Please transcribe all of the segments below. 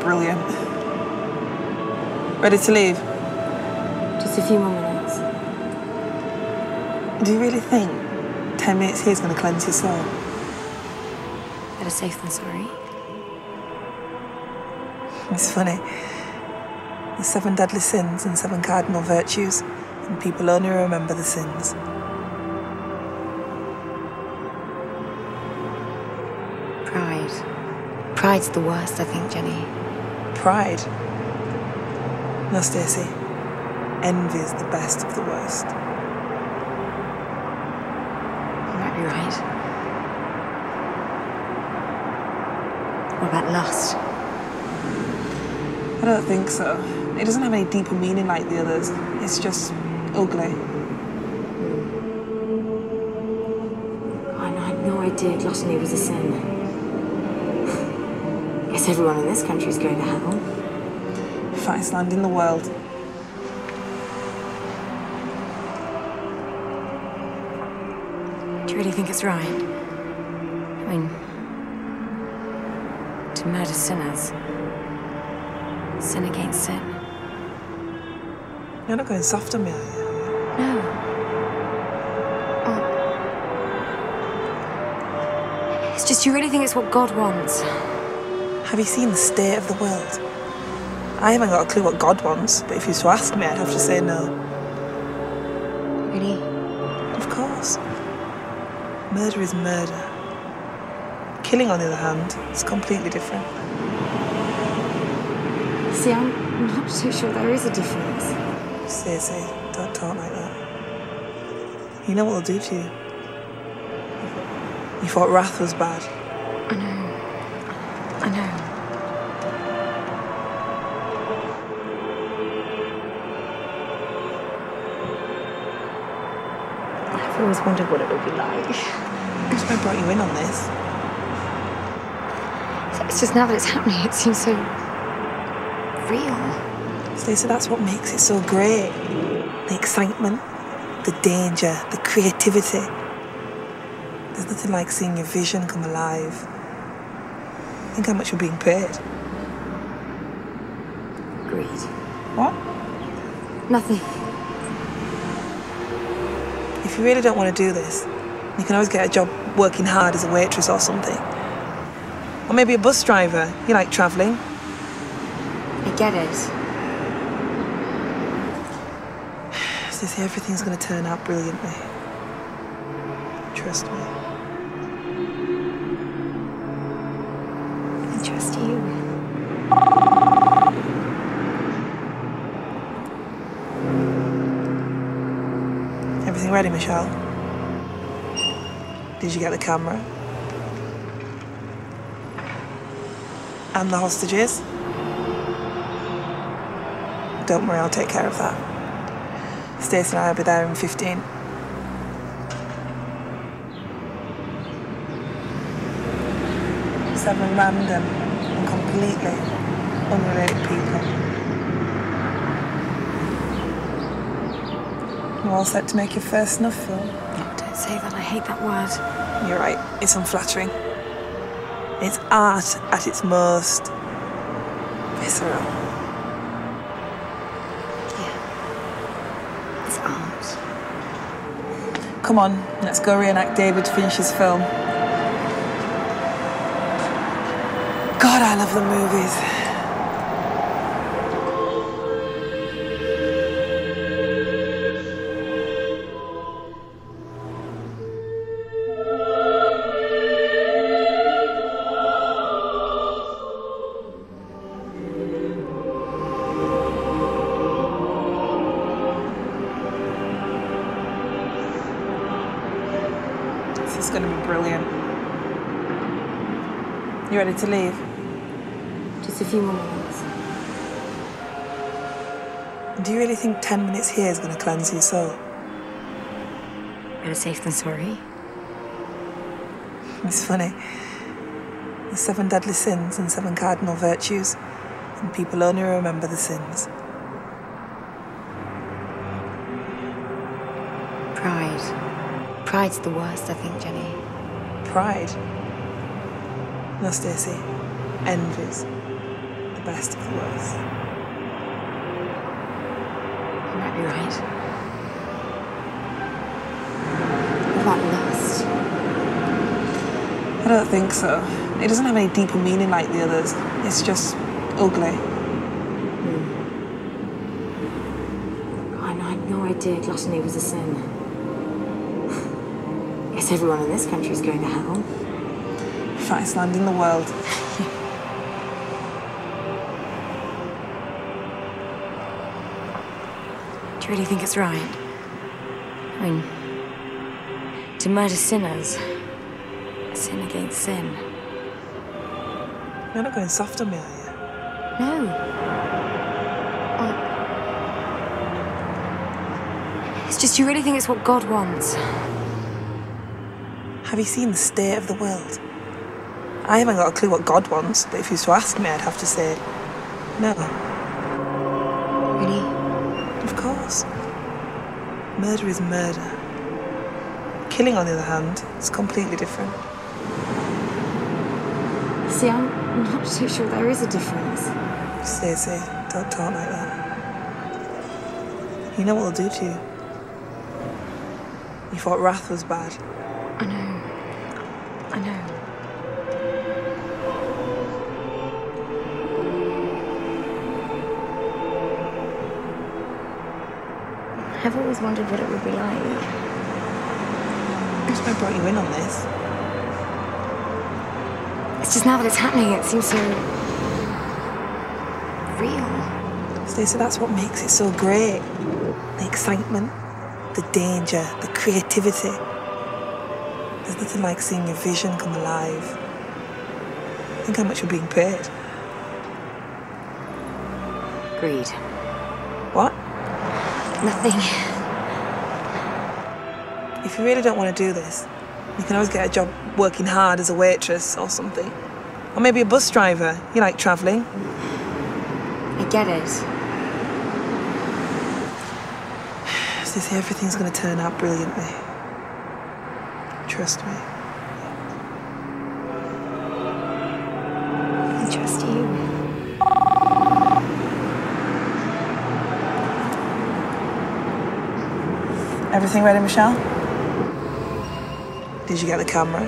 brilliant. Ready to leave? Just a few more minutes. Do you really think 10 minutes here is going to cleanse your soul? Better safe than sorry. It's funny. The seven deadly sins and seven cardinal virtues, and people only remember the sins. Pride. Pride's the worst, I think, Jenny. Pride? No, Stacy. Envy is the best of the worst. You might be right. What about lust? I don't think so. It doesn't have any deeper meaning like the others. It's just ugly. I had no idea gluttony was a sin. Guess everyone in this country's going to hell. Fattest land in the world. Do you really think it's right? I mean, to murder sinners, sin against sin. You're not going soft on me, are you? No. Oh. It's just you really think it's what God wants. Have you seen the state of the world? I haven't got a clue what God wants, but if you was to ask me, I'd have to say no. Really? Of course. Murder is murder. Killing, on the other hand, is completely different. See, I'm not so sure there is a difference. Stacy, don't talk like that. You know what they'll do to you. You thought wrath was bad. I know. I know. I've always wondered what it would be like. That's why I brought you in on this. It's just now that it's happening, it seems so real. So that's what makes it so great. The excitement, the danger, the creativity. There's nothing like seeing your vision come alive. Think how much you're being paid. Greed. What? Nothing. You really don't want to do this, you can always get a job working hard as a waitress or something. Or maybe a bus driver. You like travelling. I get it. Stacy, everything's going to turn out brilliantly. Trust me. Everything ready, Michelle? Did you get the camera? And the hostages? Don't worry, I'll take care of that. Stacy and I will be there in 15. Seven random and completely unrelated people. You all set to make your first snuff film? Don't say that. I hate that word. You're right, it's unflattering. It's art at its most visceral. Yeah. It's art. Come on, let's go reenact David Fincher's film. God, I love the movies. Brilliant. You ready to leave? Just a few more minutes. Do you really think 10 minutes here is going to cleanse your soul? Better safe than sorry. It's funny. The seven deadly sins and seven cardinal virtues, and people only remember the sins. Pride. Pride's the worst, I think, Jenny. Pride? No, Stacy. Envy's the best of the worst. You might be right. Lust? I don't think so. It doesn't have any deeper meaning like the others. It's just ugly. Hmm. I had no idea gluttony was a sin. Guess everyone in this country is going to hell. Fattest land in the world. Do you really think it's right? I mean, to murder sinners, sin against sin. You're not going soft on me, are you? No. Oh. It's just you really think it's what God wants. Have you seen the state of the world? I haven't got a clue what God wants, but if you was to ask me, I'd have to say no. Really? Of course. Murder is murder. Killing, on the other hand, is completely different. See, I'm not so sure there is a difference. Stacy, don't talk like that. You know what they'll do to you. You thought wrath was bad. I know. I know. I've always wondered what it would be like. That's why I brought you in on this. It's just now that it's happening, it seems so real. Stacy, that's what makes it so great. The excitement, the danger, the creativity. There's nothing like seeing your vision come alive. Think how much you're being paid. Greed. What? Nothing. If you really don't want to do this, you can always get a job working hard as a waitress or something. Or maybe a bus driver. You like travelling. I get it. Stacy, everything's going to turn out brilliantly. Trust me. I trust you. Everything ready, Michelle? Did you get the camera?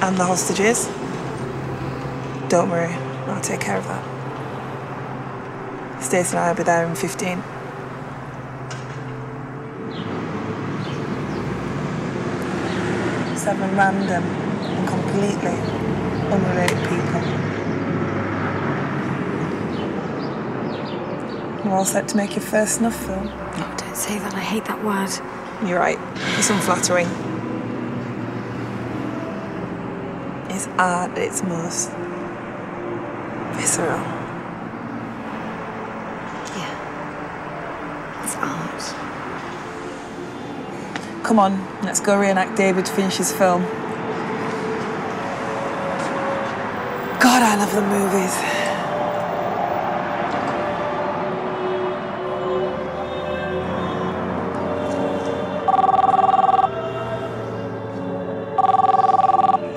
And the hostages? Don't worry, I'll take care of that. Stacy and I will be there in 15. Seven random and completely unrelated people. You're all set to make your first snuff film. Oh, don't say that. I hate that word. You're right. It's unflattering. It's art at its most visceral. Yeah. It's art. Come on, let's go reenact David Fincher's film. God, I love the movies.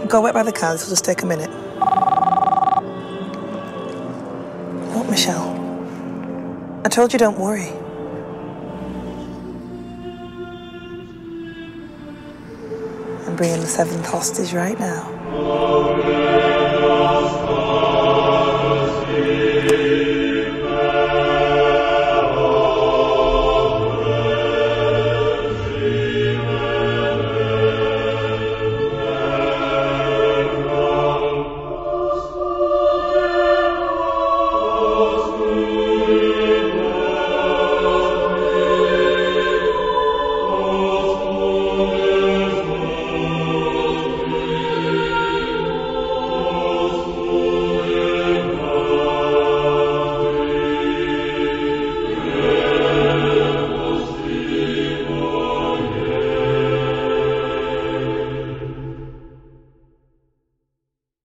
Go wait by the cars, it'll just take a minute. What, Michelle? I told you don't worry. I'm bringing the seventh hostage right now.